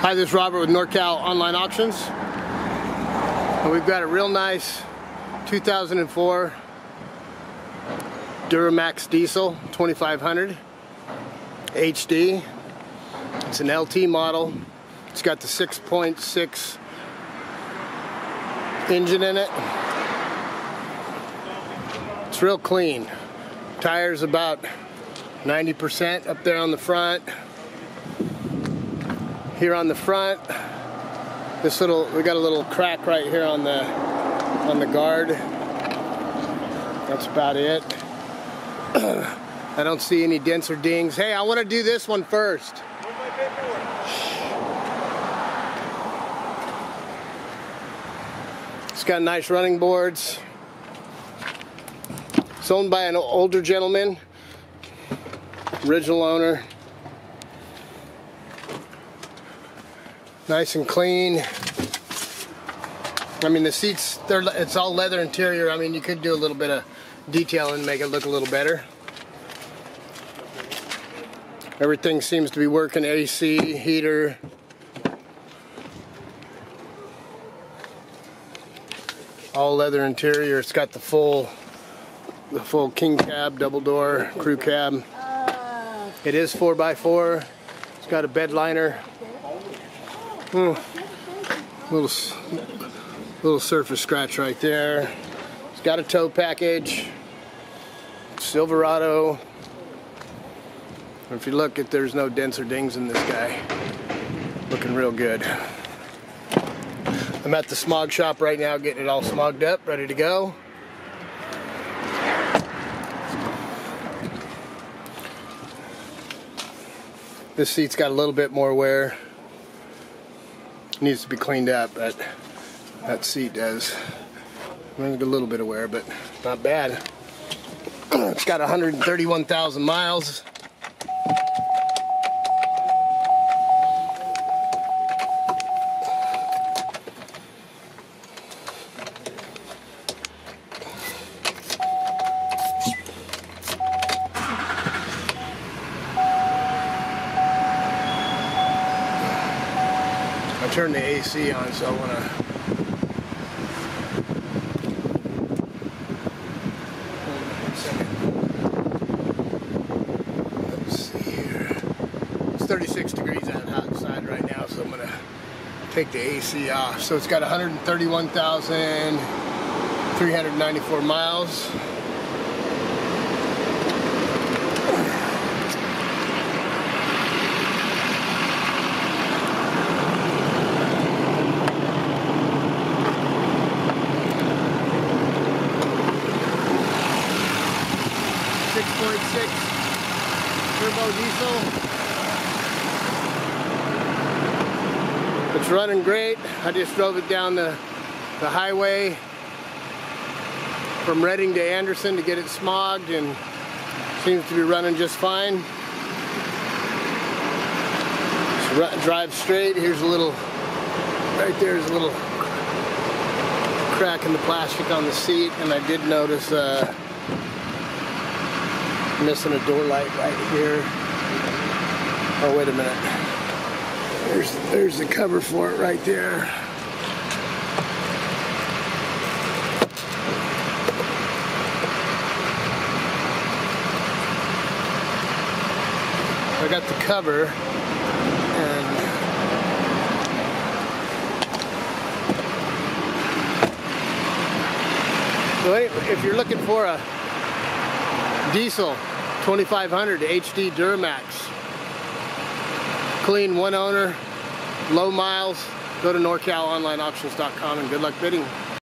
Hi, this is Robert with NorCal Online Auctions. And we've got a real nice 2004 Duramax Diesel 2500 HD. It's an LT model. It's got the 6.6 engine in it. It's real clean. Tires about 90% up there on the front here on the front. This little, we got a little crack right here on the on the guard. That's about it. I don't see any dents or dings. Hey, I want to do this one first. It's got nice running boards. It's owned by an older gentleman, original owner. Nice and clean. I mean the seats, they're it's all leather interior. I mean you could do a little bit of detail and make it look a little better. Everything seems to be working, AC, heater. All leather interior. It's got the full the full king cab, double door, crew cab. Uh. It is 4x4. It's got a bed liner. Hmm. Little, little surface scratch right there. It's got a tow package. Silverado. If you look at, there's no dents or dings in this guy. Looking real good. I'm at the smog shop right now getting it all smogged up, ready to go. This seat's got a little bit more wear needs to be cleaned up, but that seat does. a little bit of wear, but not bad. it's got 131,000 miles. I the AC on, so I want to. Let's see here. It's 36 degrees outside right now, so I'm going to take the AC off. So it's got 131,394 miles. Turbo diesel. It's running great. I just drove it down the, the highway from Redding to Anderson to get it smogged and seems to be running just fine. drive straight. Here's a little, right there's a little crack in the plastic on the seat and I did notice uh, missing a door light right here. Oh, wait a minute. There's, there's the cover for it right there. I got the cover and so if you're looking for a diesel 2500 HD Duramax. Clean, one owner, low miles. Go to NorCalOnlineAuctions.com and good luck bidding.